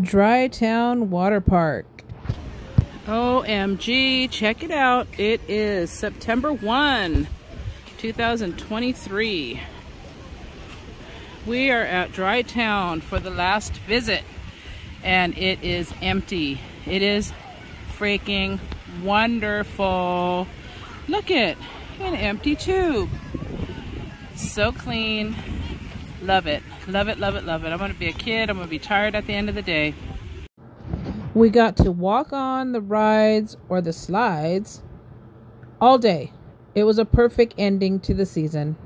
Drytown Water Park. OMG, check it out. It is September 1, 2023. We are at Drytown for the last visit and it is empty. It is freaking wonderful. Look at an empty tube. So clean. Love it. Love it, love it, love it. I'm going to be a kid. I'm going to be tired at the end of the day. We got to walk on the rides or the slides all day. It was a perfect ending to the season.